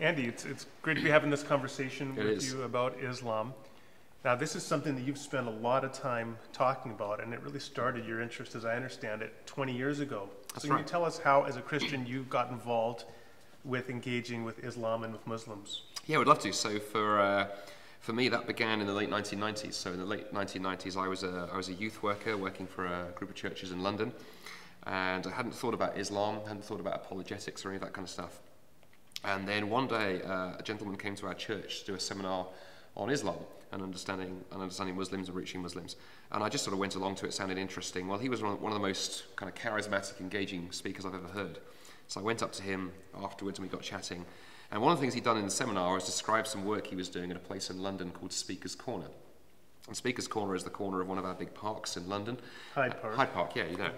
Andy, it's, it's great to be having this conversation It with is. you about Islam. Now, this is something that you've spent a lot of time talking about, and it really started your interest, as I understand it, 20 years ago. That's so, can right. you tell us how, as a Christian, you got involved with engaging with Islam and with Muslims? Yeah, we'd love to. So for uh, for me, that began in the late 1990s. So in the late 1990s, I was a I was a youth worker working for a group of churches in London, and I hadn't thought about Islam, hadn't thought about apologetics or any of that kind of stuff. And then one day, uh, a gentleman came to our church to do a seminar on Islam and understanding and understanding Muslims and reaching Muslims. And I just sort of went along to it. it sounded interesting. Well, he was one of the most kind of charismatic, engaging speakers I've ever heard. So I went up to him afterwards and we got chatting. And one of the things he'd done in the seminar was describe some work he was doing at a place in London called Speaker's Corner. And Speaker's Corner is the corner of one of our big parks in London. Hyde Uh, Hyde Park, yeah, you know.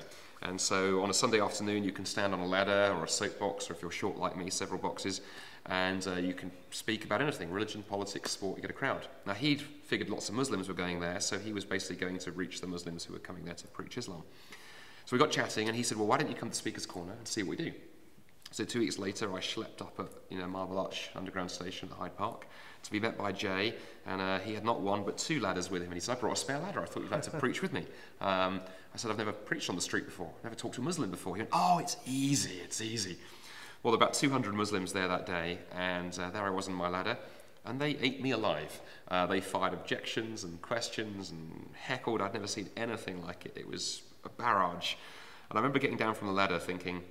And so on a Sunday afternoon, you can stand on a ladder or a soapbox, or if you're short like me, several boxes, and uh, you can speak about anything religion, politics, sport, you get a crowd. Now, he'd figured lots of Muslims were going there, so he was basically going to reach the Muslims who were coming there to preach Islam. So we got chatting, and he said, Well, why don't you come to Speaker's Corner and see what we do? So two weeks later, I schlepped up at you know Marble Arch Underground Station at Hyde Park to be met by Jay, and uh, he had not one but two ladders with him. And he said, "I brought a spare ladder. I thought you'd like to preach with me." Um, I said, "I've never preached on the street before. Never talked to a Muslim before." He went, "Oh, it's easy. It's easy." Well, there were about 200 Muslims there that day, and uh, there I was on my ladder, and they ate me alive. Uh, they fired objections and questions and heckled. I'd never seen anything like it. It was a barrage. And I remember getting down from the ladder thinking,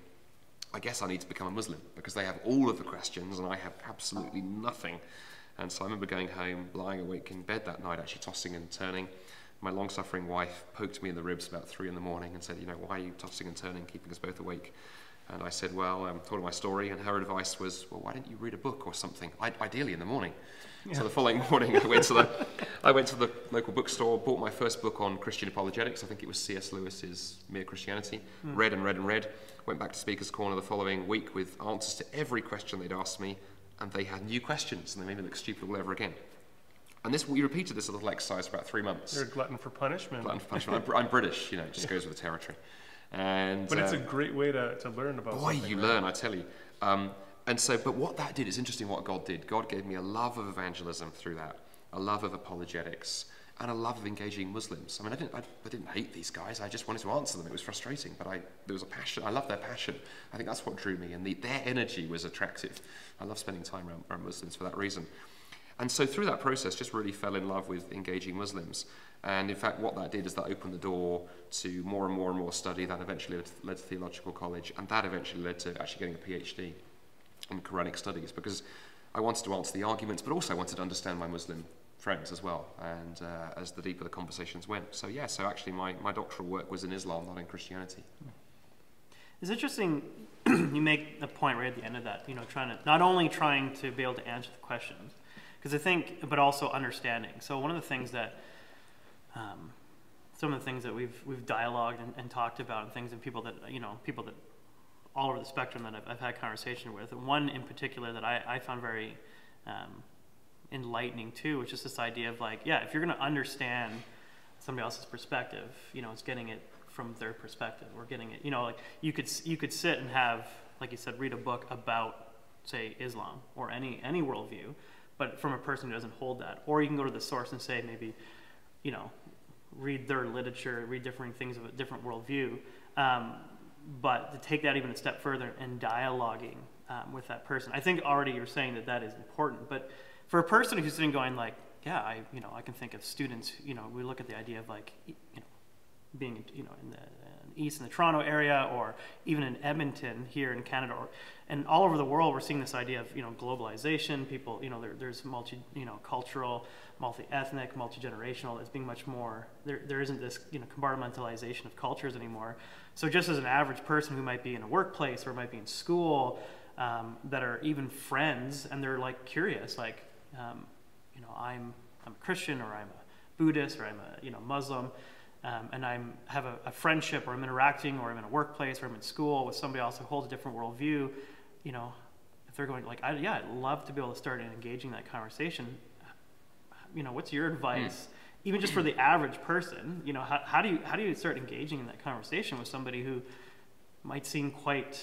I guess I need to become a Muslim because they have all of the questions and I have absolutely nothing. And so I remember going home, lying awake in bed that night, actually tossing and turning. My long suffering wife poked me in the ribs about three in the morning and said, You know, why are you tossing and turning, keeping us both awake? And I said, Well, I um, told her my story, and her advice was, Well, why don't you read a book or something? I- ideally in the morning. So the following morning, I went to the, I went to the local bookstore, bought my first book on Christian apologetics. I think it was C.S. Lewis's Mere Christianity. Read and read and read. Went back to Speaker's Corner the following week with answers to every question they'd asked me, and they had new questions, and they made me look stupid all over again. And this, we repeated this little exercise for about three months. You're a glutton for punishment. Glutton for punishment. I'm, I'm British, you know, it just goes with the territory. And But it's uh, a great way to, to learn about Boy, you right? learn, I tell you. Um, and so, but what that did, it's interesting what God did. God gave me a love of evangelism through that, a love of apologetics, and a love of engaging Muslims. I mean, I didn't, I, I didn't hate these guys. I just wanted to answer them. It was frustrating, but I, there was a passion. I love their passion. I think that's what drew me, and the, their energy was attractive. I love spending time around, around Muslims for that reason. And so through that process, just really fell in love with engaging Muslims. And in fact, what that did is that opened the door to more and more and more study. That eventually led to, led to theological college, and that eventually led to actually getting a PhD in Quranic studies because I wanted to answer the arguments, but also I wanted to understand my Muslim friends as well. And uh, as the deeper the conversations went, so yeah, so actually my, my doctoral work was in Islam, not in Christianity. It's interesting you make a point right at the end of that, you know, trying to not only trying to be able to answer the questions, because I think, but also understanding. So one of the things that, um, some of the things that we've we've dialogued and, and talked about, and things and people that you know, people that all over the spectrum that I've, I've had conversation with. And one in particular that I, I found very um, enlightening too, which is this idea of like, yeah, if you're going to understand somebody else's perspective, you know, it's getting it from their perspective. We're getting it, you know, like you could you could sit and have, like you said, read a book about, say, Islam or any any worldview, but from a person who doesn't hold that. Or you can go to the source and say maybe, you know, read their literature, read different things of a different worldview. Um, but to take that even a step further and dialoguing um, with that person, I think already you're saying that that is important. But for a person who's sitting going like, yeah, I you know I can think of students. You know, we look at the idea of like, you know, being you know in the east in the Toronto area or even in Edmonton here in Canada or and all over the world we're seeing this idea of you know globalization people you know there, there's multi you know cultural multi-ethnic multi-generational it's being much more there, there isn't this you know compartmentalization of cultures anymore so just as an average person who might be in a workplace or might be in school um, that are even friends and they're like curious like um, you know I'm I'm a Christian or I'm a Buddhist or I'm a you know Muslim um, and I'm have a, a friendship or I'm interacting or I'm in a workplace or I'm in school with somebody else who holds a different worldview, you know, if they're going like, I, yeah, I'd love to be able to start engaging that conversation. You know, what's your advice, even just for the average person? You know, how, how do you how do you start engaging in that conversation with somebody who might seem quite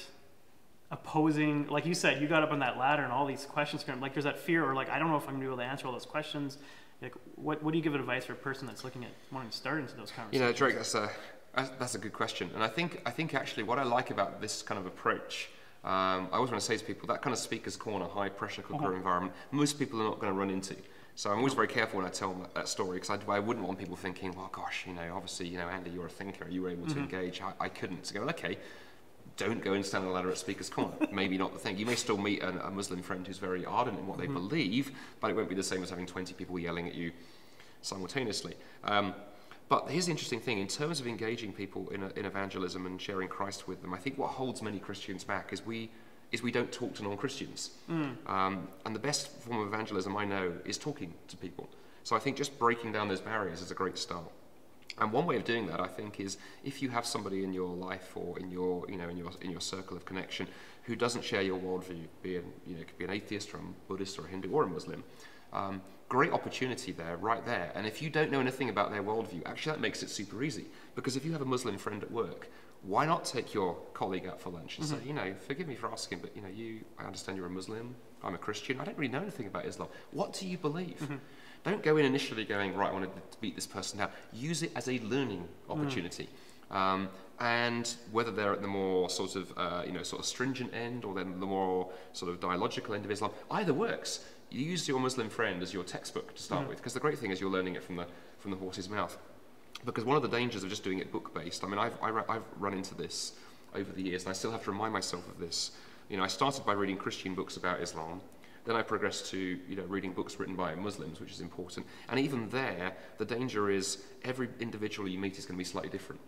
opposing, like you said, you got up on that ladder and all these questions come. Like there's that fear, or like I don't know if I'm gonna be able to answer all those questions. Like, what what do you give advice for a person that's looking at wanting to start into those You conversations? know, Drake, that's a that's- that's a good question, and I think I think actually what I like about this kind of approach. Um, I always want to say to people that kind of speaker's corner, high pressure cooker Uh-huh. environment, most people are not going to run into. So I'm always very careful when I tell that, that story because I, I wouldn't want people thinking, well, gosh, you know, obviously, you know, Andy, you're a thinker, you were able to engage. I, I couldn't. So go, okay, don't go and stand on a ladder at Speaker's Corner. Maybe not the thing. You may still meet a, a Muslim friend who's very ardent in what they believe, but it won't be the same as having 20 people yelling at you simultaneously. Um, but here's the interesting thing in terms of engaging people in, a, in evangelism and sharing Christ with them, I think what holds many Christians back is we, is we don't talk to non Christians. Um, and the best form of evangelism I know is talking to people. So I think just breaking down those barriers is a great start. And one way of doing that, I think, is if you have somebody in your life or in your, you know, in your, in your circle of connection who doesn't share your worldview, be it, you know, could be an atheist or a Buddhist or a Hindu or a Muslim, um, great opportunity there, right there. And if you don't know anything about their worldview, actually that makes it super easy. Because if you have a Muslim friend at work, why not take your colleague out for lunch and say, you know, forgive me for asking, but you know, you, I understand you're a Muslim, I'm a Christian, I don't really know anything about Islam. What do you believe? Don't go in initially going, right, I want to beat this person down. Use it as a learning opportunity. Um, and whether they're at the more sort of, uh, you know, sort of stringent end or then the more sort of dialogical end of Islam, either works. You use your Muslim friend as your textbook to start with, because the great thing is you're learning it from the, from the horse's mouth. Because one of the dangers of just doing it book based, I mean, I've, I, I've run into this over the years, and I still have to remind myself of this. You know, I started by reading Christian books about Islam. Then I progressed to you know reading books written by Muslims, which is important. And even there, the danger is every individual you meet is going to be slightly different.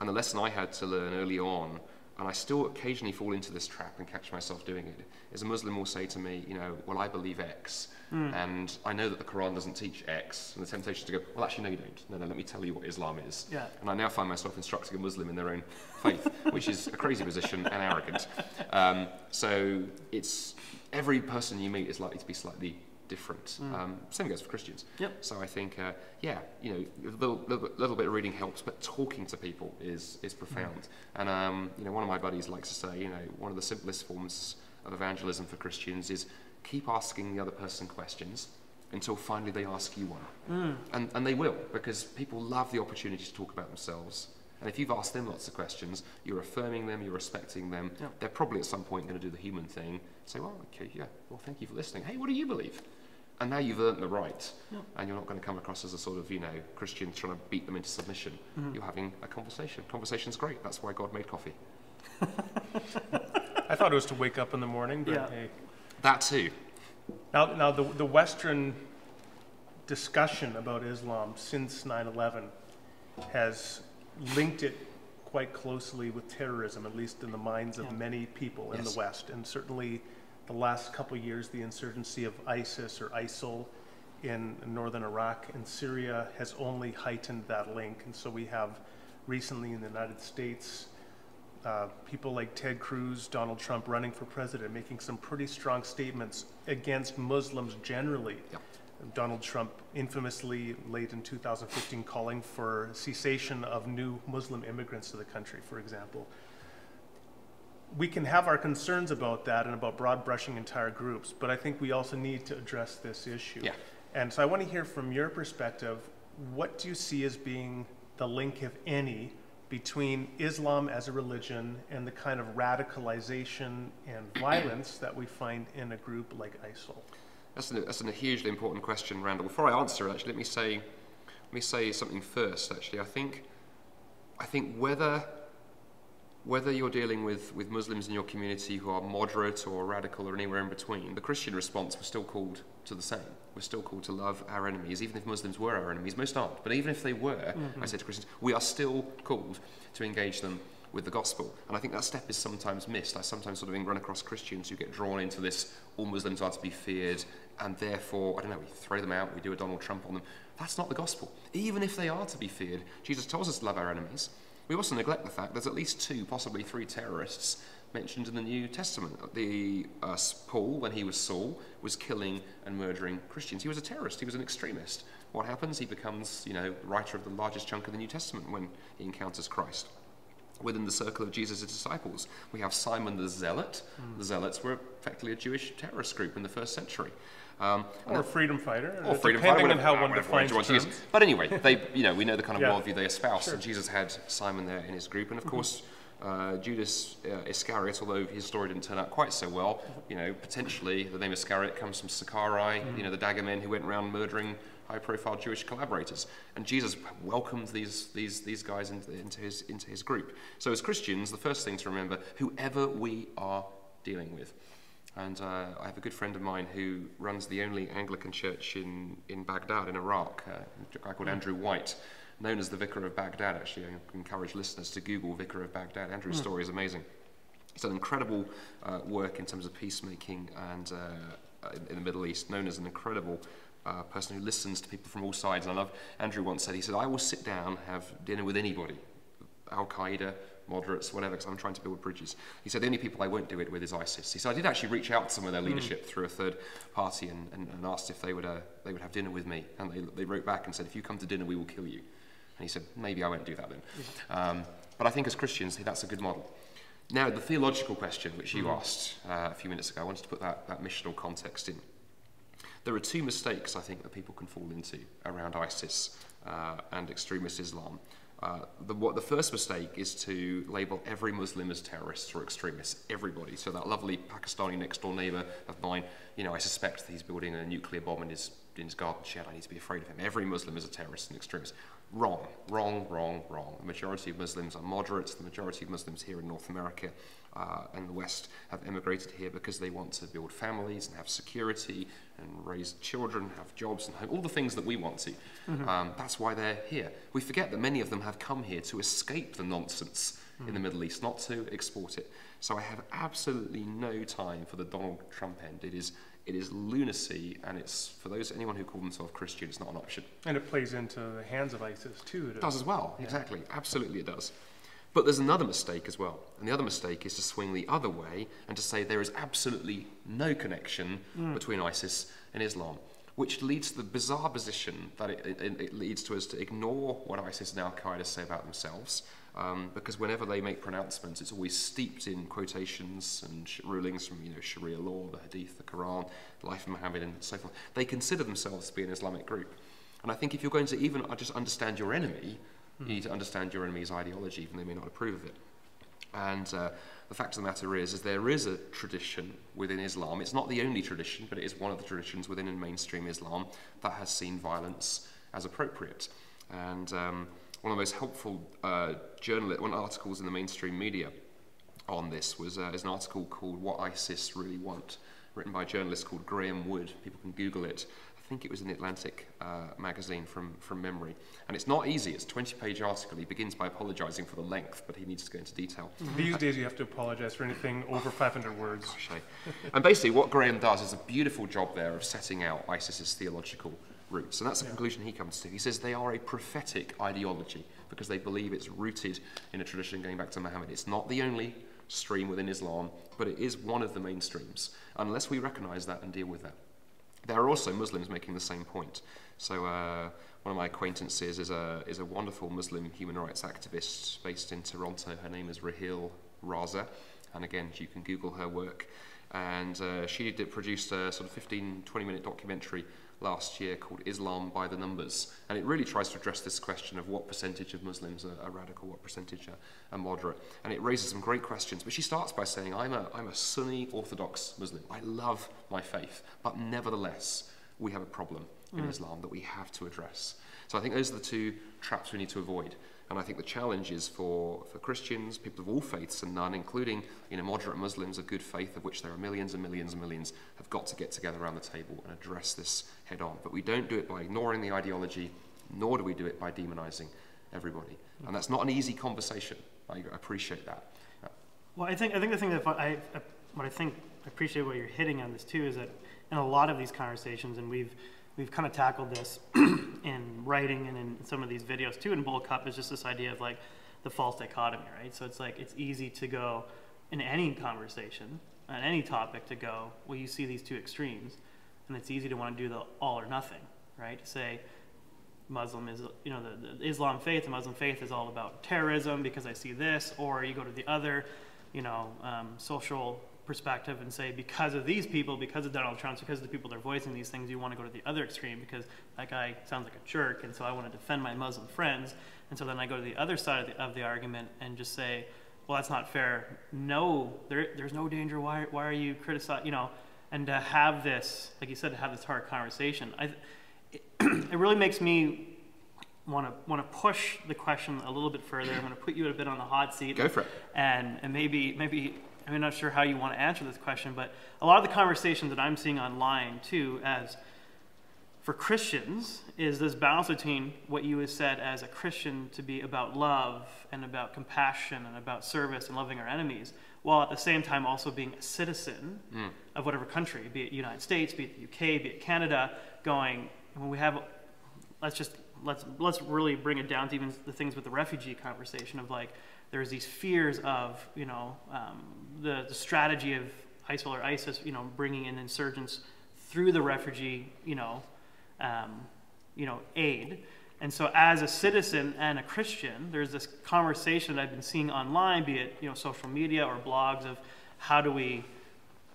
And the lesson I had to learn early on, and I still occasionally fall into this trap and catch myself doing it, is a Muslim will say to me, you know, well, I believe X, and I know that the Quran doesn't teach X, and the temptation is to go, well, actually, no, you don't. No, no, let me tell you what Islam is. Yeah. And I now find myself instructing a Muslim in their own faith, which is a crazy position and arrogant. Um, so it's every person you meet is likely to be slightly different. Um, same goes for Christians. Yep. So I think, uh, yeah, you know, a little, little, bit- little bit of reading helps, but talking to people is is profound. And um, you know, one of my buddies likes to say, you know, one of the simplest forms of evangelism for Christians is keep asking the other person questions until finally they ask you one. And, and they will, because people love the opportunity to talk about themselves. And if you've asked them lots of questions, you're affirming them, you're respecting them. Yeah. They're probably at some point going to do the human thing. Say, well, okay, yeah, well, thank you for listening. Hey, what do you believe? And now you've earned the right, Yeah. and you're not going to come across as a sort of, you know, Christian trying to beat them into submission. Mm-hmm. You're having a conversation. Conversation's great. That's why God made coffee. I thought it was to wake up in the morning, but Yeah. hey. That too. Now, now the, the Western discussion about Islam since 9 11 has linked it quite closely with terrorism, at least in the minds of Yeah. many people in Yes. the West. And certainly the last couple years, the insurgency of ISIS or ISIL in northern Iraq and Syria has only heightened that link. And so we have recently in the United States uh, people like Ted Cruz, Donald Trump running for president, making some pretty strong statements against Muslims generally. Yep. Donald Trump infamously late in 2015 calling for cessation of new Muslim immigrants to the country, for example. We can have our concerns about that and about broad brushing entire groups, but I think we also need to address this issue. Yeah. And so I want to hear from your perspective, what do you see as being the link, if any, between Islam as a religion and the kind of radicalization and violence that we find in a group like ISIL? That's, an, that's a hugely important question, Randal. Before I answer it, actually, let me say, let me say something first. Actually, I think, I think whether whether you're dealing with, with Muslims in your community who are moderate or radical or anywhere in between, the Christian response was still called to the same. We're still called to love our enemies, even if Muslims were our enemies. Most aren't. But even if they were, mm-hmm. I said to Christians, we are still called to engage them with the gospel. And I think that step is sometimes missed. I sometimes sort of run across Christians who get drawn into this, all Muslims are to be feared, and therefore, I don't know, we throw them out, we do a Donald Trump on them. That's not the gospel. Even if they are to be feared, Jesus tells us to love our enemies. We also neglect the fact there's at least two, possibly three terrorists mentioned in the New Testament. The uh, Paul, when he was Saul, was killing and murdering Christians. He was a terrorist. He was an extremist. What happens? He becomes, you know, writer of the largest chunk of the New Testament when he encounters Christ. within the circle of Jesus' disciples. We have Simon the Zealot. Hmm. The Zealots were effectively a Jewish terrorist group in the first century. Um, Or a freedom fighter, or freedom fighter, depending on how uh, one defines use. terms. But anyway, they, you know, we know the kind of Yeah. worldview they espouse, Sure. and Jesus had Simon there in his group, and of course. Uh, Judas uh, Iscariot, although his story didn't turn out quite so well, you know, potentially the name Iscariot comes from Sicarii, you know, the dagger men who went around murdering high-profile Jewish collaborators. And Jesus welcomed these, these, these guys into, into, his, into his group. So as Christians, the first thing to remember, whoever we are dealing with, and uh, I have a good friend of mine who runs the only Anglican church in, in Baghdad, in Iraq, uh, a guy called Andrew White, known as the Vicar of Baghdad, actually. I encourage listeners to Google Vicar of Baghdad. Andrew's story is amazing. He's done incredible uh, work in terms of peacemaking and uh, in, in the Middle East, known as an incredible uh, person who listens to people from all sides. And I love, Andrew once said, he said, I will sit down, have dinner with anybody, Al Qaeda, moderates, whatever, because I'm trying to build bridges. He said, the only people I won't do it with is ISIS. He said, I did actually reach out to some of their leadership through a third party and, and, and asked if they would, uh, they would have dinner with me. And they, they wrote back and said, if you come to dinner, we will kill you. And he said, maybe I won't do that then. Um, but I think as Christians, that's a good model. Now, the theological question, which you asked uh, a few minutes ago, I wanted to put that, that missional context in. There are two mistakes I think that people can fall into around ISIS uh, and extremist Islam. Uh, the, what, the first mistake is to label every Muslim as terrorists or extremists, everybody. So that lovely Pakistani next door neighbour of mine, you know, I suspect that he's building a nuclear bomb in his, in his garden shed. I need to be afraid of him. Every Muslim is a terrorist and extremist. Wrong, wrong, wrong, wrong. The majority of Muslims are moderates. The majority of Muslims here in North America uh, and the West have emigrated here because they want to build families and have security and raise children, have jobs and home, all the things that we want to. Um, that's why they're here. We forget that many of them have come here to escape the nonsense in the Middle East, not to export it. So I have absolutely no time for the Donald Trump end. It is, it is lunacy, and it's for those anyone who call themselves Christian, it's not an option. And it plays into the hands of ISIS too. It does as well, exactly. Absolutely, it does. But there's another mistake as well. And the other mistake is to swing the other way and to say there is absolutely no connection between ISIS and Islam, which leads to the bizarre position that it, it, it leads to us to ignore what ISIS and Al Qaeda say about themselves. Um, because whenever they make pronouncements, it's always steeped in quotations and sh- rulings from you know Sharia law, the Hadith, the Quran, the life of Muhammad, and so forth. They consider themselves to be an Islamic group, and I think if you're going to even uh, just understand your enemy, you need to understand your enemy's ideology, even though they may not approve of it. And uh, the fact of the matter is, is there is a tradition within Islam. It's not the only tradition, but it is one of the traditions within mainstream Islam that has seen violence as appropriate. And um, one of the most helpful uh, one articles in the mainstream media on this was uh, is an article called "What ISIS Really Want," written by a journalist called Graeme Wood. People can Google it. I think it was in the Atlantic uh, magazine from, from memory. And it's not easy. It's a 20 page article. He begins by apologizing for the length, but he needs to go into detail. These days, you have to apologize for anything over 500 words. Gosh, eh? and basically, what Graeme does is a beautiful job there of setting out ISIS's theological roots. And that's the conclusion he comes to. He says they are a prophetic ideology because they believe it's rooted in a tradition going back to Muhammad. It's not the only stream within Islam, but it is one of the main streams, unless we recognize that and deal with that. There are also Muslims making the same point. So uh, one of my acquaintances is a, is a wonderful Muslim human rights activist based in Toronto. Her name is Raheel Raza. And again, you can Google her work. And uh, she did produce a sort of 15, 20 minute documentary last year called Islam by the Numbers. And it really tries to address this question of what percentage of Muslims are, are radical, what percentage are, are moderate. And it raises some great questions. But she starts by saying, I'm a, I'm a Sunni Orthodox Muslim. I love my faith. But nevertheless, we have a problem in hmm. Islam that we have to address. So I think those are the two traps we need to avoid. And I think the challenge is for, for Christians, people of all faiths and none, including you know, moderate Muslims of good faith, of which there are millions and millions and millions, have got to get together around the table and address this head on. But we don't do it by ignoring the ideology, nor do we do it by demonizing everybody. And that's not an easy conversation. I appreciate that. Well, I think I think the thing that I, what I think I appreciate what you're hitting on this too is that in a lot of these conversations, and we've we've kind of tackled this in writing and in some of these videos too. In Bold Cup is just this idea of like the false dichotomy, right? So it's like it's easy to go in any conversation on any topic to go, well, you see these two extremes, and it's easy to want to do the all or nothing, right? To say Muslim is you know the, the Islam faith, the Muslim faith is all about terrorism because I see this, or you go to the other, you know, um, social perspective and say because of these people, because of Donald Trump, because of the people that are voicing these things, you want to go to the other extreme because that guy sounds like a jerk, and so I want to defend my Muslim friends, and so then I go to the other side of the, of the argument and just say, well, that's not fair. No, there, there's no danger. Why, why are you criticizing? You know, and to have this, like you said, to have this hard conversation, I, it, it really makes me want to want to push the question a little bit further. I'm going to put you a bit on the hot seat. Go for it. And and maybe maybe I'm not sure how you want to answer this question, but a lot of the conversations that I'm seeing online too, as for Christians, is this balance between what you have said as a Christian to be about love and about compassion and about service and loving our enemies, while at the same time also being a citizen mm. of whatever country, be it United States, be it the UK, be it Canada, going when we have let's just let's let's really bring it down to even the things with the refugee conversation of like there's these fears of you know um, the the strategy of ISIL or ISIS you know bringing in insurgents through the refugee you know um, you know aid and so as a citizen and a Christian there's this conversation that I've been seeing online be it you know social media or blogs of how do we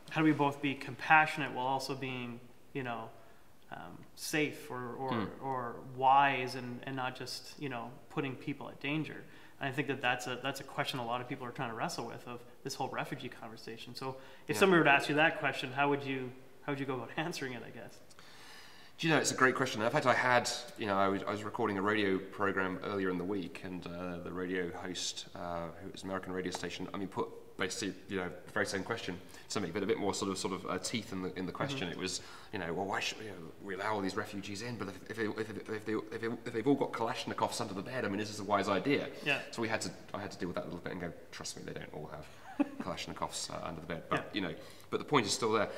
how do we both be compassionate while also being you know um, safe or, or, mm. or wise and, and not just you know putting people at danger. And I think that that's a that's a question a lot of people are trying to wrestle with of this whole refugee conversation. So if yeah. somebody to ask you that question, how would you how would you go about answering it? I guess. Do you know, it's a great question. In fact, I had, you know, I was, I was recording a radio program earlier in the week, and uh, the radio host, uh, who was an American radio station, I mean, put basically, you know, very same question to me, but a bit more sort of sort of uh, teeth in the in the question. Mm-hmm. It was, you know, well, why should you know, we allow all these refugees in? But if, if, they, if, they, if, they, if, they, if they've all got Kalashnikovs under the bed, I mean, is this a wise idea? Yeah. So we had to, I had to deal with that a little bit and go, trust me, they don't all have Kalashnikovs uh, under the bed. But yeah. you know, but the point is still there.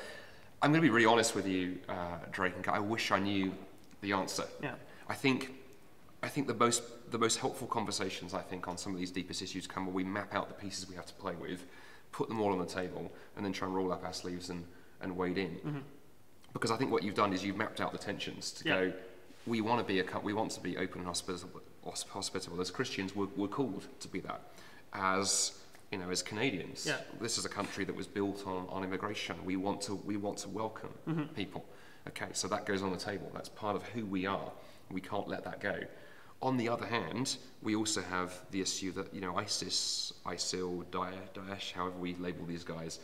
I'm going to be really honest with you, uh, Drake. And I wish I knew the answer. Yeah. I think I think the most the most helpful conversations I think on some of these deepest issues come when we map out the pieces we have to play with, put them all on the table, and then try and roll up our sleeves and, and wade in. Mm-hmm. Because I think what you've done is you've mapped out the tensions to yeah. go. We want to be a we want to be open and hospitable. hospitable. As Christians, we're, we're called to be that. As you know, as Canadians, yeah. this is a country that was built on, on immigration. We want to we want to welcome mm-hmm. people. Okay, so that goes on the table. That's part of who we are. We can't let that go. On the other hand, we also have the issue that you know ISIS, ISIL, Daesh, however we label these guys,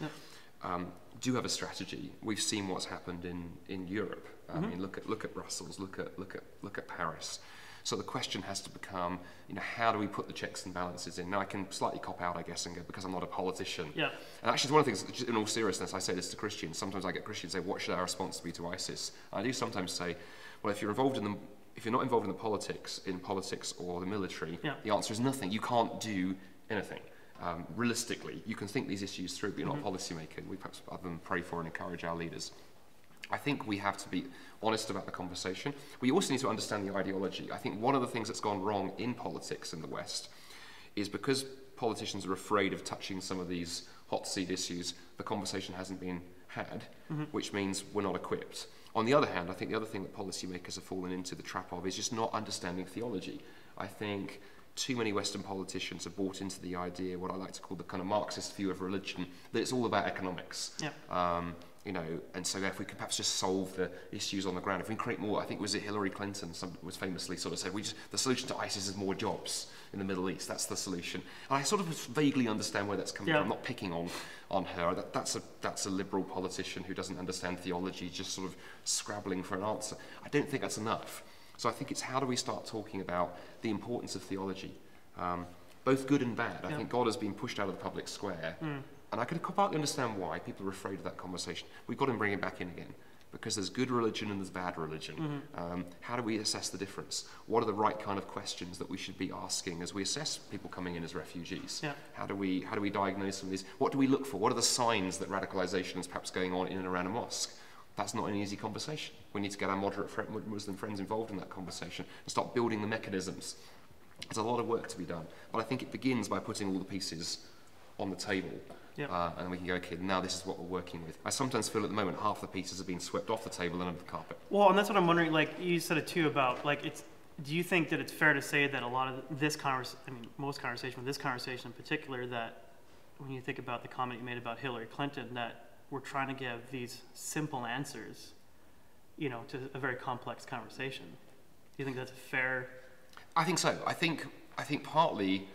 um, do have a strategy. We've seen what's happened in, in Europe. Mm-hmm. I mean, look at look at Brussels, look at look at look at Paris. So the question has to become, you know, how do we put the checks and balances in? Now I can slightly cop out, I guess, and go because I'm not a politician. Yeah. And actually, one of the things, in all seriousness, I say this to Christians. Sometimes I get Christians say, "What should our response be to ISIS?" I do sometimes say, "Well, if you're involved in the if you're not involved in the politics, in politics or the military, yeah. the answer is nothing. You can't do anything. Um, realistically, you can think these issues through, but you're mm-hmm. not a policymaker. We perhaps other than pray for and encourage our leaders. I think we have to be honest about the conversation. We also need to understand the ideology. I think one of the things that's gone wrong in politics in the West is because politicians are afraid of touching some of these hot seat issues, the conversation hasn't been had, mm -hmm. which means we're not equipped. On the other hand, I think the other thing that policymakers have fallen into the trap of is just not understanding theology. I think too many Western politicians have bought into the idea, what I like to call the kind of Marxist view of religion, that it's all about economics. Yep. Um, you know, and so if we could perhaps just solve the issues on the ground, if we create more, I think was it Hillary Clinton some, was famously sort of said, we just, the solution to ISIS is more jobs in the Middle East, that's the solution. And I sort of vaguely understand where that's coming yeah. from, I'm not picking on, on her, that, that's, a, that's a liberal politician who doesn't understand theology, just sort of scrabbling for an answer. I don't think that's enough. So I think it's how do we start talking about the importance of theology, um, both good and bad. I think God has been pushed out of the public square, mm. And I could partly understand why people are afraid of that conversation. We've got to bring it back in again because there's good religion and there's bad religion. Mm-hmm. Um, how do we assess the difference? What are the right kind of questions that we should be asking as we assess people coming in as refugees? Yeah. How do we how do we diagnose some of these? What do we look for? What are the signs that radicalization is perhaps going on in and around a mosque? That's not an easy conversation. We need to get our moderate Muslim friends involved in that conversation and start building the mechanisms. There's a lot of work to be done, but I think it begins by putting all the pieces on the table Yep. Uh, and we can go, okay, now this is what we're working with. I sometimes feel at the moment half the pieces are being swept off the table and under the carpet. Well, and that's what I'm wondering. Like you said it too about like it's do you think that it's fair to say that a lot of this convers I mean, most conversation, but this conversation in particular, that when you think about the comment you made about Hillary Clinton, that we're trying to give these simple answers, you know, to a very complex conversation. Do you think that's fair? I think so. I think I think partly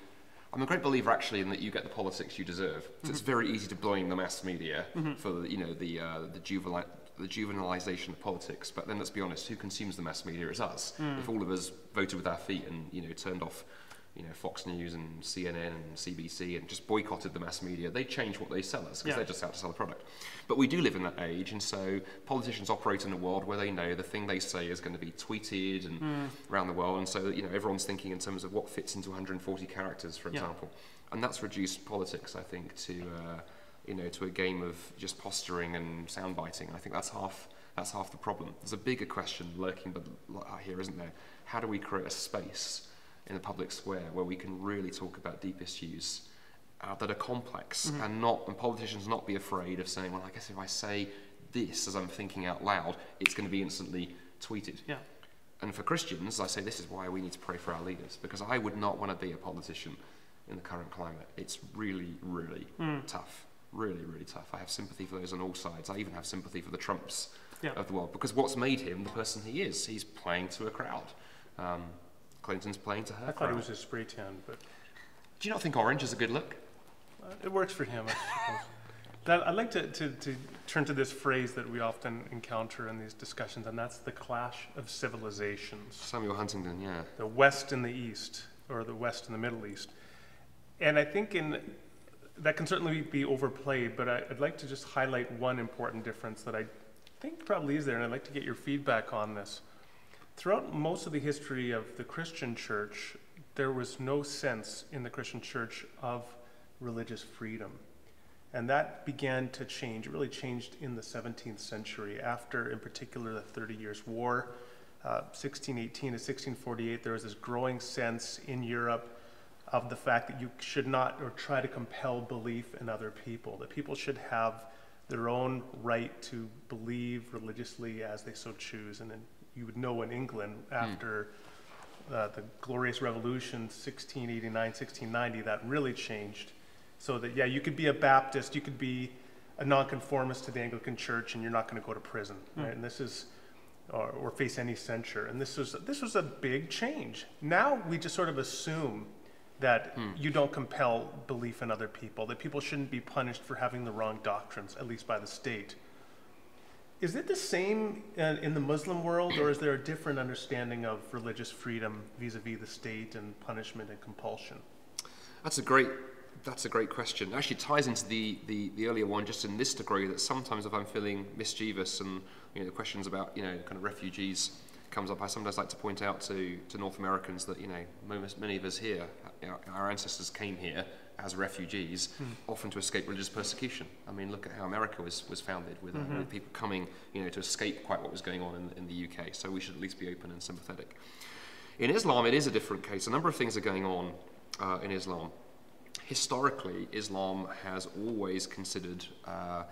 I'm a great believer actually in that you get the politics you deserve. So It's mm-hmm. very easy to blame the mass media mm-hmm. for the, you know the uh, the juvenile the juvenilization of politics. But then let's be honest, who consumes the mass media is us. Mm. If all of us voted with our feet and you know turned off you know Fox News and CNN and CBC and just boycotted the mass media, they change what they sell us because Yeah. they're just out to sell a product. But we do live in that age, and so politicians operate in a world where they know the thing they say is going to be tweeted and around the world, and so you know everyone's thinking in terms of what fits into 140 characters, for Yeah. example, and that's reduced politics, I think, to uh, you know to a game of just posturing and sound biting. I think that's half that's half the problem. There's a bigger question lurking but here, isn't there? How do we create a space in the public square where we can really talk about deep issues? uh, that are complex and not and politicians not be afraid of saying, well, I guess if I say this as I'm thinking out loud, it's going to be instantly tweeted. Yeah. And for Christians, I say this is why we need to pray for our leaders because I would not want to be a politician in the current climate. It's really, really tough. Really, really tough. I have sympathy for those on all sides. I even have sympathy for the Trumps Yeah. of the world because what's made him the person he is? He's playing to a crowd. Um, Clinton's playing to her I thought it was a spray tan, but Do you not think orange is a good look? uh, it works for him, I suppose. That, I'd like to, to, to turn to this phrase that we often encounter in these discussions, and that's the clash of civilizations. Samuel Huntington, yeah. the West and the East, or the West and the Middle East. And I think in that can certainly be overplayed, but I, I'd like to just highlight one important difference that I think probably is there, and I'd like to get your feedback on this. Throughout most of the history of the Christian church, there was no sense in the Christian church of religious freedom. And that began to change. It really changed in the 17th century after, in particular, the Thirty Years' War. Uh, 1618 to 1648, there was this growing sense in Europe of the fact that you should not or try to compel belief in other people, that people should have their own right to believe religiously as they so choose. And you would know in England after uh, the Glorious Revolution, 1689, 1690, that really changed. So that, yeah, you could be a Baptist, you could be a nonconformist to the Anglican Church, and you're not going to go to prison, hmm. right? And this is, or, or face any censure. And this was, this was a big change. Now we just sort of assume that hmm. you don't compel belief in other people, that people shouldn't be punished for having the wrong doctrines, at least by the state. Is it the same uh, in the Muslim world, or is there a different understanding of religious freedom vis-a-vis the state and punishment and compulsion? That's a great. That's a great question. It actually ties into the, the, the earlier one just in this degree that sometimes if I'm feeling mischievous and you know the questions about you know kind of refugees comes up, I sometimes like to point out to, to North Americans that you know many of us here, our ancestors came here as refugees, often to escape religious persecution. I mean, look at how America was, was founded with, uh, with people coming you know to escape quite what was going on in, in the UK. So we should at least be open and sympathetic. In Islam, it is a different case. A number of things are going on uh, in Islam. Historically, Islam has always considered uh,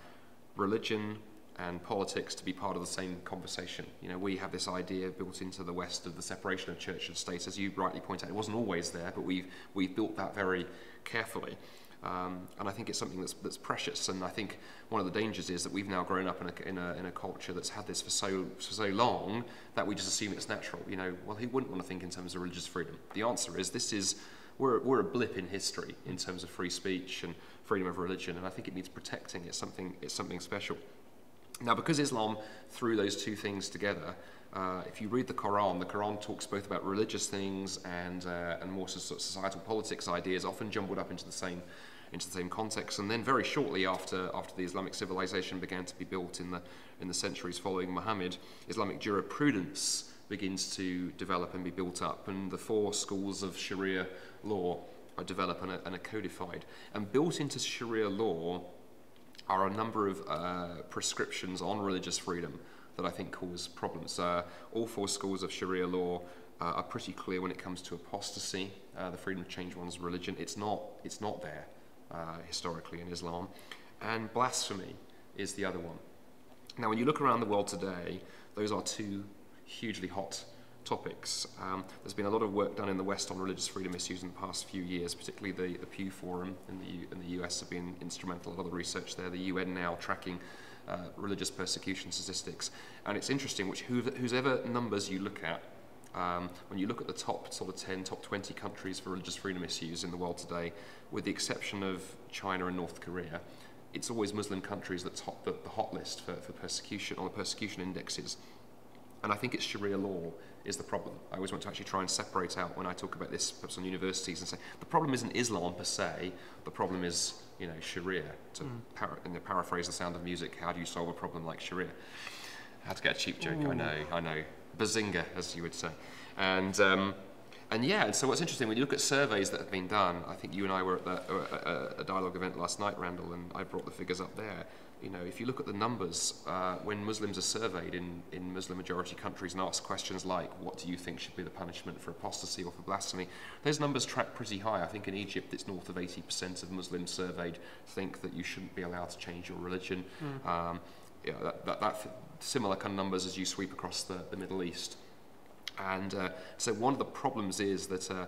religion and politics to be part of the same conversation. You know, we have this idea built into the West of the separation of church and state, as you rightly point out. It wasn't always there, but we've we've built that very carefully. Um, and I think it's something that's, that's precious. And I think one of the dangers is that we've now grown up in a, in a, in a culture that's had this for so, for so long that we just assume it's natural. You know, well, who wouldn't want to think in terms of religious freedom? The answer is this is, we're, we're a blip in history in terms of free speech and freedom of religion. And I think it needs protecting. It's something, it's something special. Now, because Islam threw those two things together, uh, if you read the Quran, the Quran talks both about religious things and, uh, and more sort of societal politics ideas, often jumbled up into the same into the same context. And then very shortly after after the Islamic civilization began to be built in the in the centuries following Muhammad, Islamic jurisprudence begins to develop and be built up, and the four schools of Sharia law are developed and are, and are codified. And built into Sharia law are a number of uh, prescriptions on religious freedom that I think cause problems. Uh, all four schools of Sharia law uh, are pretty clear when it comes to apostasy, uh, the freedom to change one's religion. It's not, it's not there uh, historically in Islam. And blasphemy is the other one. Now, when you look around the world today, those are two hugely hot topics. Um, there's been a lot of work done in the West on religious freedom issues in the past few years, particularly the, the Pew Forum in the, U- in the US have been instrumental. Of the research there, the UN now tracking uh, religious persecution statistics. And it's interesting, which who, whose ever numbers you look at, um, when you look at the top sort of 10, top 20 countries for religious freedom issues in the world today, with the exception of China and North Korea, it's always Muslim countries that top the, the hot list for, for persecution on the persecution indexes. And I think it's Sharia law is the problem. I always want to actually try and separate out when I talk about this perhaps on universities and say the problem isn't Islam per se, the problem is you know Sharia. To mm. in the paraphrase the sound of music, how do you solve a problem like Sharia? How to get a cheap joke? Ooh. I know, I know. Bazinga, as you would say. And um, and yeah, and so what's interesting when you look at surveys that have been done, I think you and I were at the, uh, a, a dialogue event last night, Randal, and I brought the figures up there you know, if you look at the numbers, uh, when Muslims are surveyed in, in Muslim majority countries and ask questions like, what do you think should be the punishment for apostasy or for blasphemy, those numbers track pretty high. I think in Egypt it's north of 80% of Muslims surveyed think that you shouldn't be allowed to change your religion. Mm. Um, yeah, that, that, that, similar kind of numbers as you sweep across the, the Middle East. And uh, so one of the problems is that uh,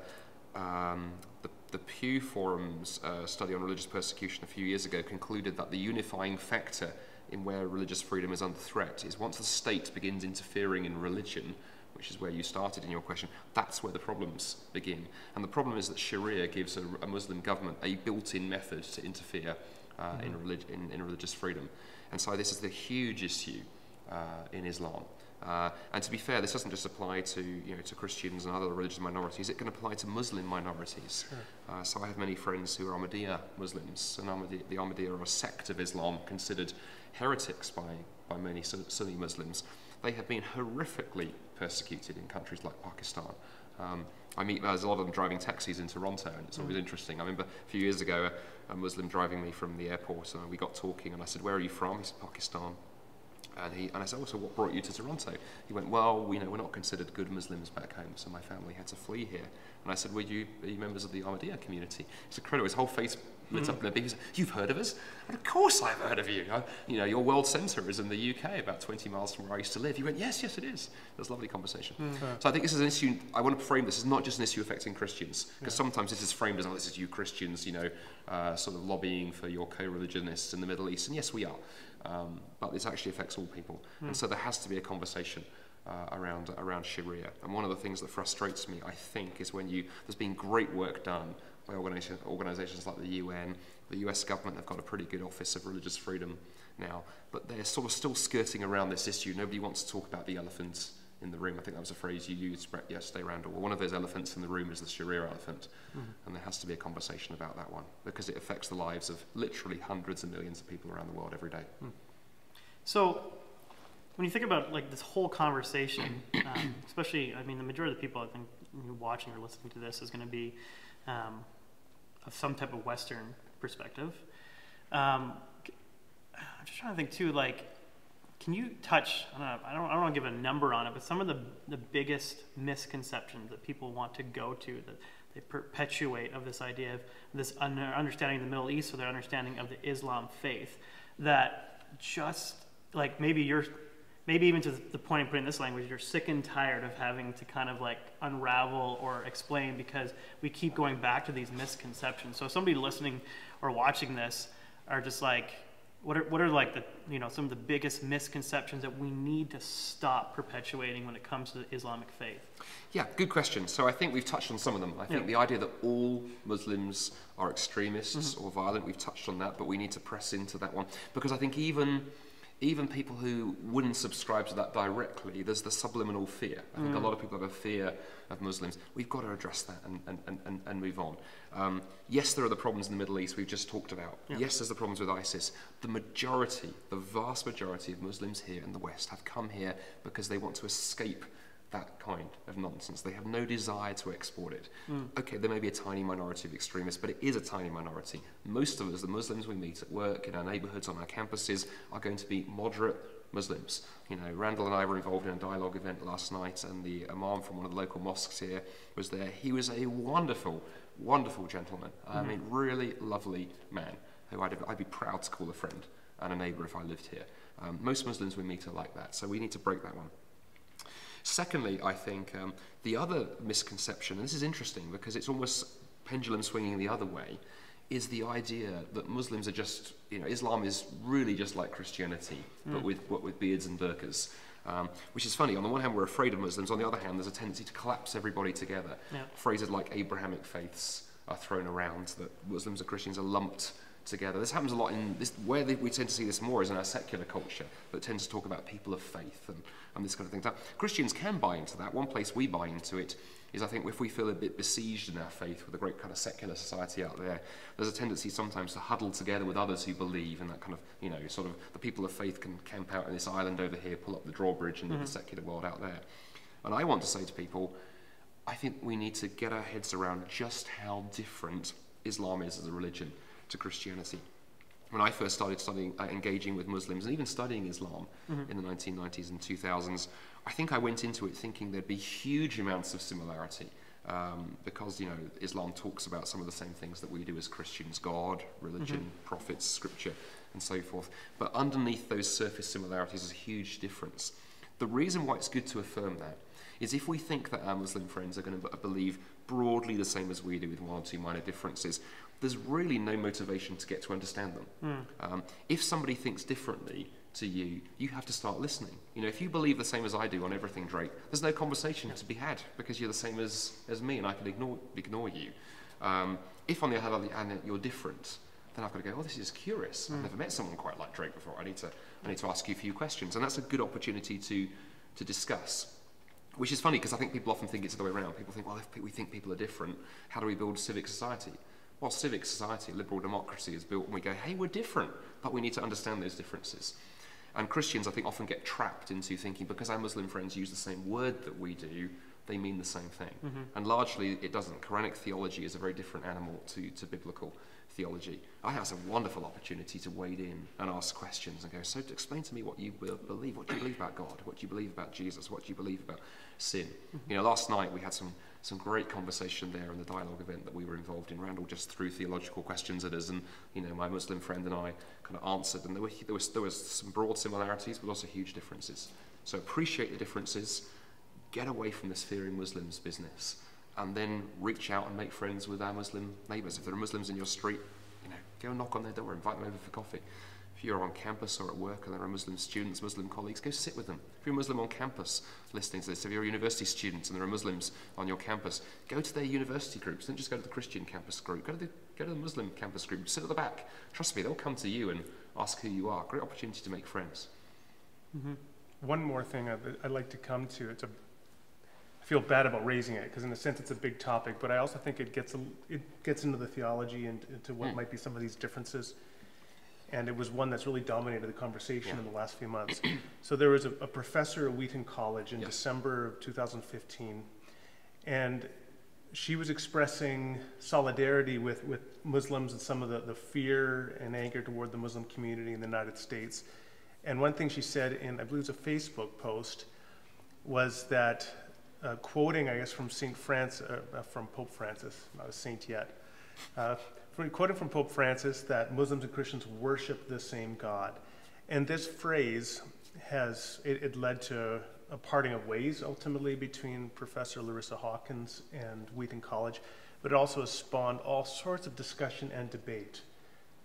um, the the Pew Forum's uh, study on religious persecution a few years ago concluded that the unifying factor in where religious freedom is under threat is once the state begins interfering in religion, which is where you started in your question, that's where the problems begin. And the problem is that Sharia gives a, a Muslim government a built-in method to interfere uh, mm-hmm. in, relig- in, in, religious freedom. And so this is the huge issue uh, in Islam. Uh, and to be fair, this doesn't just apply to, you know, to Christians and other religious minorities, it can apply to Muslim minorities. Sure. Uh, so I have many friends who are Ahmadiyya Muslims, and Ahmadiyya, the Ahmadiyya are a sect of Islam considered heretics by, by many Sunni Muslims. They have been horrifically persecuted in countries like Pakistan. Um, I meet there's a lot of them driving taxis in Toronto, and it's always mm. interesting. I remember a few years ago, a, a Muslim driving me from the airport, and we got talking, and I said, "Where are you from?" He said, "Pakistan." And, he, and I said, oh, so what brought you to Toronto? He went, well, we know we're not considered good Muslims back home, so my family had to flee here. And I said, were you, are you members of the Ahmadiyya community? It's incredible. His whole face lit mm. up in a said, you've heard of us? And of course I've heard of you. I, you know, your world centre is in the UK, about 20 miles from where I used to live. He went, yes, yes, it is. It was a lovely conversation. Mm. So I think this is an issue, I want to frame this as not just an issue affecting Christians, because yeah. sometimes this is framed as, oh, this is you Christians, you know, uh, sort of lobbying for your co-religionists in the Middle East. And yes, we are. Um, but this actually affects all people. Mm. And so there has to be a conversation uh, around, around Sharia. And one of the things that frustrates me, I think, is when you, there's been great work done by organizations, organizations like the UN, the US government have got a pretty good Office of Religious Freedom now, but they're sort of still skirting around this issue. Nobody wants to talk about the elephants in the room. I think that was a phrase you used yesterday, Randal. Well, one of those elephants in the room is the Sharia elephant, mm. and there has to be a conversation about that one because it affects the lives of literally hundreds of millions of people around the world every day. Mm. So, when you think about like this whole conversation, um, especially, I mean, the majority of the people I think watching or listening to this is going to be um, of some type of Western perspective. Um, I'm just trying to think too, like can you touch? I don't, know, I don't, I don't want to give a number on it, but some of the the biggest misconceptions that people want to go to that they perpetuate of this idea of this understanding of the Middle East or their understanding of the Islam faith that just like maybe you're maybe even to the point of putting this language, you're sick and tired of having to kind of like unravel or explain because we keep going back to these misconceptions. So somebody listening or watching this are just like, what are, what are like the you know some of the biggest misconceptions that we need to stop perpetuating when it comes to the Islamic faith? Yeah, good question. So I think we've touched on some of them. I think yeah. the idea that all Muslims are extremists mm-hmm. or violent, we've touched on that, but we need to press into that one because I think even even people who wouldn't subscribe to that directly, there's the subliminal fear. I think mm. a lot of people have a fear of Muslims. We've got to address that and, and, and, and move on. Um, yes, there are the problems in the Middle East we've just talked about. Yeah. Yes, there's the problems with ISIS. The majority, the vast majority of Muslims here in the West have come here because they want to escape that kind of nonsense. They have no desire to export it. Mm. Okay, there may be a tiny minority of extremists, but it is a tiny minority. Most of us, the Muslims we meet at work, in our neighborhoods, on our campuses, are going to be moderate Muslims. You know, Randal and I were involved in a dialogue event last night, and the imam from one of the local mosques here was there. He was a wonderful, wonderful gentleman. Mm. I hmm. mean, really lovely man who I'd, I'd be proud to call a friend and a neighbor if I lived here. Um, most Muslims we meet are like that, so we need to break that one. Secondly, I think um, the other misconception, and this is interesting because it's almost pendulum swinging the other way, is the idea that Muslims are just, you know, Islam is really just like Christianity, but with what with beards and burqas. Um, which is funny. On the one hand, we're afraid of Muslims. On the other hand, there's a tendency to collapse everybody together. Yeah. Phrases like Abrahamic faiths are thrown around that Muslims and Christians are lumped together. This happens a lot in this. Where we tend to see this more is in our secular culture that tends to talk about people of faith and, and this kind of thing. Christians can buy into that. One place we buy into it is I think if we feel a bit besieged in our faith with a great kind of secular society out there, there's a tendency sometimes to huddle together with others who believe in that kind of, you know, sort of the people of faith can camp out in this island over here, pull up the drawbridge and mm-hmm. the secular world out there. And I want to say to people, I think we need to get our heads around just how different Islam is as a religion to Christianity. When I first started studying, uh, engaging with Muslims and even studying Islam mm-hmm. in the 1990s and 2000s, I think I went into it thinking there'd be huge amounts of similarity um, because you know Islam talks about some of the same things that we do as Christians: God, religion, mm-hmm. prophets, scripture, and so forth. But underneath those surface similarities is a huge difference. The reason why it's good to affirm that is if we think that our Muslim friends are going to believe broadly the same as we do with one or two minor differences, there's really no motivation to get to understand them. Mm. Um, if somebody thinks differently, to you, you have to start listening. You know, if you believe the same as I do on everything, Drake, there's no conversation to be had because you're the same as, as me and I can ignore, ignore you. Um, if on the other hand you're different, then I've got to go, oh, this is curious. Mm. I've never met someone quite like Drake before. I need to, I need to ask you a few questions. And that's a good opportunity to, to discuss. Which is funny because I think people often think it's the other way around. People think, well, if we think people are different, how do we build civic society? Well, civic society, liberal democracy is built and we go, hey, we're different, but we need to understand those differences. And Christians, I think, often get trapped into thinking because our Muslim friends use the same word that we do, they mean the same thing. Mm-hmm. And largely it doesn't. Quranic theology is a very different animal to, to biblical theology. I have a wonderful opportunity to wade in and ask questions and go, so explain to me what you believe. What do you believe about God? What do you believe about Jesus? What do you believe about sin? Mm-hmm. You know, last night we had some some great conversation there in the dialogue event that we were involved in. Randal just threw theological questions at us, and you know, my Muslim friend and I kind of answered, and there, were, there, was, there was some broad similarities, but also huge differences. So appreciate the differences, get away from this fearing Muslims business, and then reach out and make friends with our Muslim neighbours. If there are Muslims in your street, you know, go knock on their door, invite them over for coffee you're on campus or at work and there are Muslim students, Muslim colleagues, go sit with them. If you're a Muslim on campus listening to this, if you're a university student and there are Muslims on your campus, go to their university groups. Don't just go to the Christian campus group. Go to the, go to the Muslim campus group. Sit at the back. Trust me, they'll come to you and ask who you are. Great opportunity to make friends. Mm-hmm. One more thing I'd, I'd like to come to. It's a I feel bad about raising it because, in a sense, it's a big topic. But I also think it gets a, it gets into the theology and into what mm. might be some of these differences and it was one that's really dominated the conversation yeah. in the last few months. so there was a, a, professor at Wheaton College in yes. December of 2015, and she was expressing solidarity with, with Muslims and some of the, the fear and anger toward the Muslim community in the United States. And one thing she said in, I believe it was a Facebook post, was that, uh, quoting, I guess, from St. Francis, uh, from Pope Francis, not a saint yet, uh, quoted from Pope Francis that Muslims and Christians worship the same God. And this phrase has, it, it led to a parting of ways ultimately between Professor Larycia Hawkins and Wheaton College, but it also has spawned all sorts of discussion and debate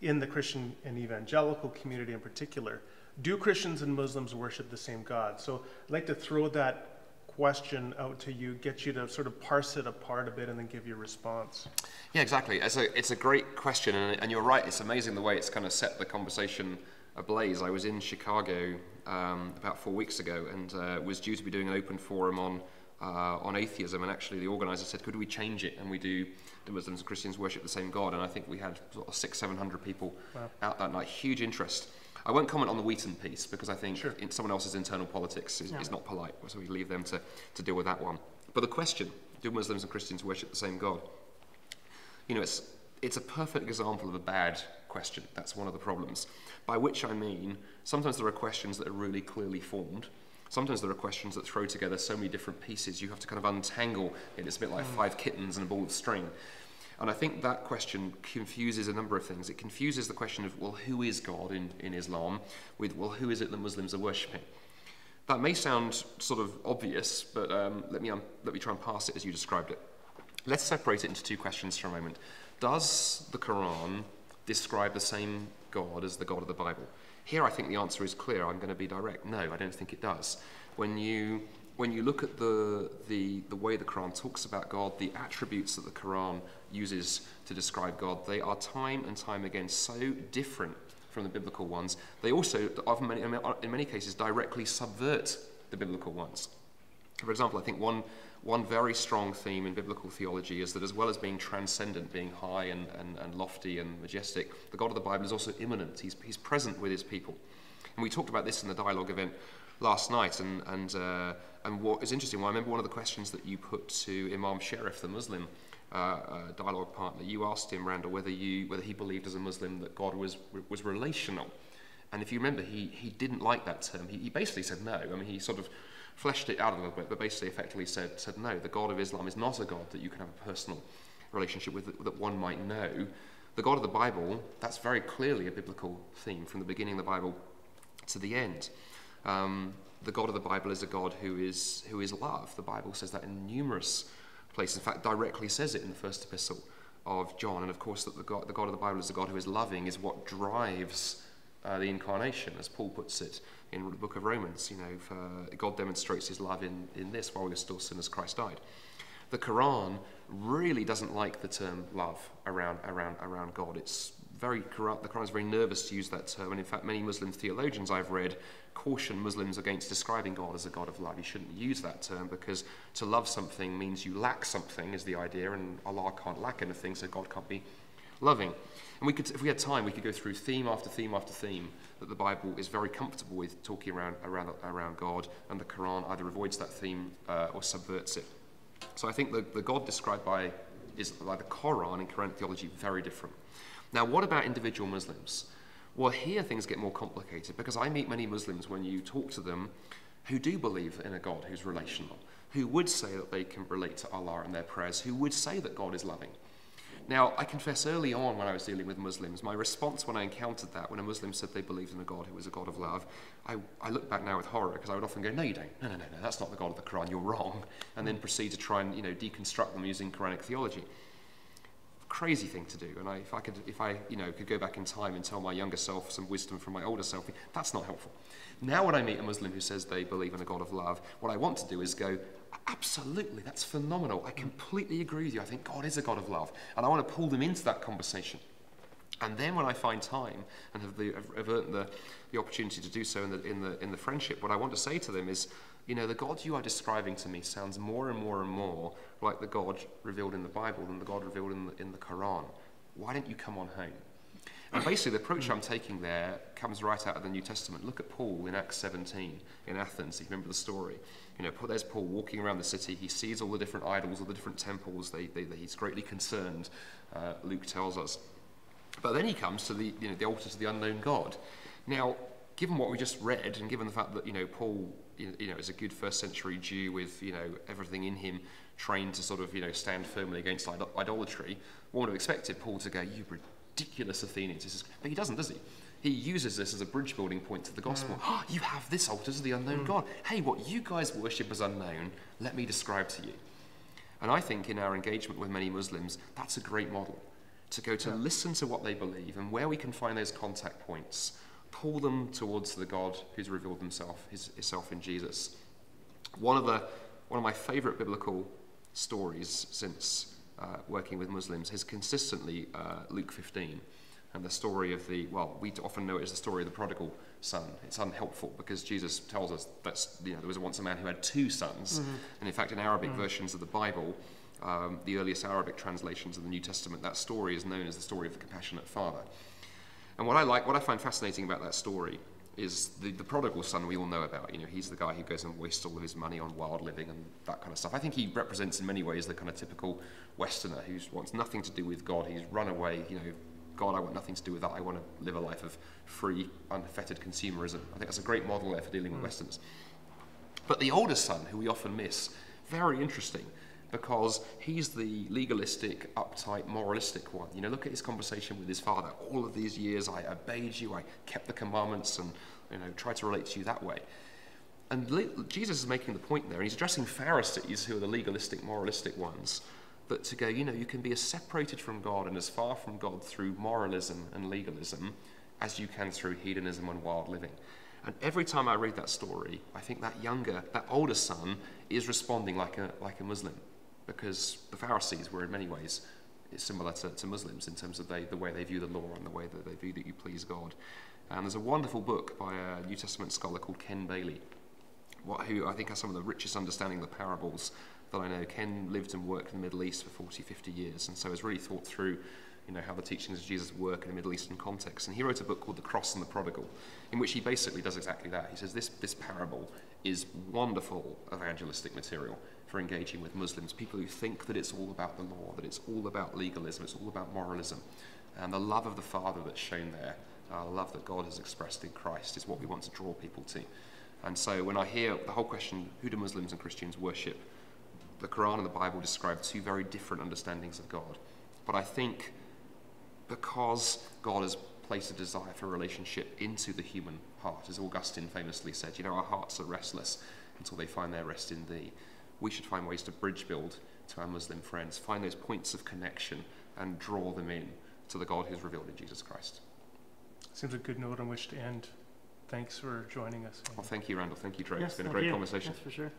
in the Christian and evangelical community in particular. Do Christians and Muslims worship the same God? So I'd like to throw that question out to you, get you to sort of parse it apart a bit and then give your response. Yeah, exactly. It's a, it's a great question, and, and you're right, it's amazing the way it's kind of set the conversation ablaze. I was in Chicago um, about four weeks ago and uh, was due to be doing an open forum on uh, on atheism, and actually the organizer said, "Could we change it?" And we do. The Muslims and Christians worship the same God, and I think we had sort of six, seven hundred people wow. out that night. Huge interest. I won't comment on the Wheaton piece because I think sure. someone else's internal politics is, yeah. is, not polite, so we leave them to, to deal with that one. But the question do Muslims and Christians worship the same God? You know, it's, it's a perfect example of a bad question. That's one of the problems. By which I mean, sometimes there are questions that are really clearly formed. Sometimes there are questions that throw together so many different pieces you have to kind of untangle it. It's a bit like mm. five kittens and a ball of string. And I think that question confuses a number of things. It confuses the question of, well, who is God in, in Islam with, well, who is it that Muslims are worshipping? That may sound sort of obvious, but um, let, me, um, let me try and pass it as you described it. Let's separate it into two questions for a moment. Does the Quran describe the same God as the God of the Bible? Here, I think the answer is clear. I'm going to be direct. No, I don't think it does. When you when you look at the, the, the way the Quran talks about God, the attributes that the Quran uses to describe God, they are time and time again so different from the biblical ones. They also, many, in many cases, directly subvert the biblical ones. For example, I think one, one very strong theme in biblical theology is that as well as being transcendent, being high and, and, and lofty and majestic, the God of the Bible is also immanent. He's, he's present with his people. And we talked about this in the dialogue event last night, and, and uh, and what is interesting, well, I remember one of the questions that you put to Imam Sharif, the Muslim uh, uh, dialogue partner. You asked him, Randal, whether, you, whether he believed as a Muslim that God was, was relational. And if you remember, he, he didn't like that term. He, he basically said no. I mean, he sort of fleshed it out a little bit, but basically effectively said, said no, the God of Islam is not a God that you can have a personal relationship with that, one might know. The God of the Bible, that's very clearly a biblical theme from the beginning of the Bible to the end. Um, the God of the Bible is a God who is, who is love. The Bible says that in numerous places. In fact, directly says it in the first epistle of John. And of course, that the God, the God of the Bible is a God who is loving, is what drives uh, the incarnation, as Paul puts it in the book of Romans. You know, for, God demonstrates his love in, in this while we are still sinners, Christ died. The Quran really doesn't like the term love around, around, around God. It's very corrupt. The Quran is very nervous to use that term. And in fact, many Muslim theologians I've read caution Muslims against describing God as a God of love. You shouldn't use that term because to love something means you lack something, is the idea, and Allah can't lack anything, so God can't be loving. And we could, if we had time, we could go through theme after theme after theme that the Bible is very comfortable with talking around, around, around God, and the Quran either avoids that theme uh, or subverts it. So I think the, the God described by, is, by the Quran in Quranic theology very different. Now, what about individual Muslims? Well, here things get more complicated because I meet many Muslims when you talk to them who do believe in a God who's relational, who would say that they can relate to Allah in their prayers, who would say that God is loving. Now, I confess early on when I was dealing with Muslims, my response when I encountered that, when a Muslim said they believed in a God who was a God of love, I, I look back now with horror because I would often go, No, you don't. No, no, no, no, that's not the God of the Quran, you're wrong. And then proceed to try and you know, deconstruct them using Quranic theology crazy thing to do. And I, if I could, if I, you know, could go back in time and tell my younger self some wisdom from my older self, that's not helpful. Now, when I meet a Muslim who says they believe in a God of love, what I want to do is go, absolutely, that's phenomenal. I completely agree with you. I think God is a God of love, and I want to pull them into that conversation. And then, when I find time and have, the, have earned the, the opportunity to do so in the, in, the, in the friendship, what I want to say to them is, you know, the God you are describing to me sounds more and more and more like the God revealed in the Bible than the God revealed in the, in the Quran. Why don't you come on home? And basically, the approach I'm taking there comes right out of the New Testament. Look at Paul in Acts 17 in Athens. You remember the story. You know, there's Paul walking around the city. He sees all the different idols, all the different temples. They, they, they, he's greatly concerned, uh, Luke tells us. But then he comes to the, you know, the altar to the unknown God. Now, given what we just read, and given the fact that you know Paul, you know, is a good first century Jew with you know everything in him trained to sort of you know stand firmly against idolatry, one would have expected Paul to go, "You ridiculous Athenians," but he doesn't, does he? He uses this as a bridge building point to the gospel. Mm. Oh, you have this altar to the unknown mm. God. Hey, what you guys worship as unknown, let me describe to you. And I think in our engagement with many Muslims, that's a great model to go to yeah. listen to what they believe and where we can find those contact points pull them towards the God who's revealed himself, his, himself in Jesus. One of, the, one of my favorite biblical stories since uh, working with Muslims is consistently uh, Luke 15 and the story of the, well, we often know it as the story of the prodigal son. It's unhelpful because Jesus tells us that you know, there was once a man who had two sons. Mm-hmm. And in fact, in Arabic mm-hmm. versions of the Bible, um, the earliest Arabic translations of the New Testament, that story is known as the story of the compassionate father. And what I like, what I find fascinating about that story is the, the prodigal son we all know about. You know, he's the guy who goes and wastes all of his money on wild living and that kind of stuff. I think he represents in many ways the kind of typical Westerner who wants nothing to do with God. He's run away, you know, God, I want nothing to do with that. I want to live a life of free, unfettered consumerism. I think that's a great model there for dealing with mm. Westerners. But the older son, who we often miss, very interesting because he's the legalistic, uptight, moralistic one. You know, look at his conversation with his father. All of these years I obeyed you, I kept the commandments and, you know, tried to relate to you that way. And Jesus is making the point there, and he's addressing Pharisees, who are the legalistic, moralistic ones, that to go, you know, you can be as separated from God and as far from God through moralism and legalism as you can through hedonism and wild living. And every time I read that story, I think that younger, that older son is responding like a, like a Muslim, because the Pharisees were in many ways similar to, to Muslims in terms of they, the way they view the law and the way that they view that you please God. And there's a wonderful book by a New Testament scholar called Ken Bailey, what, who I think has some of the richest understanding of the parables that I know. Ken lived and worked in the Middle East for 40, 50 years, and so has really thought through you know, how the teachings of Jesus work in a Middle Eastern context. And he wrote a book called The Cross and the Prodigal, in which he basically does exactly that. He says this, this parable is wonderful evangelistic material for engaging with Muslims, people who think that it's all about the law, that it's all about legalism, it's all about moralism. And the love of the Father that's shown there, uh, the love that God has expressed in Christ, is what we want to draw people to. And so when I hear the whole question, who do Muslims and Christians worship? The Quran and the Bible describe two very different understandings of God. But I think because God has placed a desire for relationship into the human heart, as Augustine famously said, you know, our hearts are restless until they find their rest in thee we should find ways to bridge build to our Muslim friends, find those points of connection and draw them in to the God who's revealed in Jesus Christ. Seems a good note on which to end. Thanks for joining us. Well, thank you, Randal. Thank you, Drake. Yes, it's been a great you. conversation. Yes, for sure.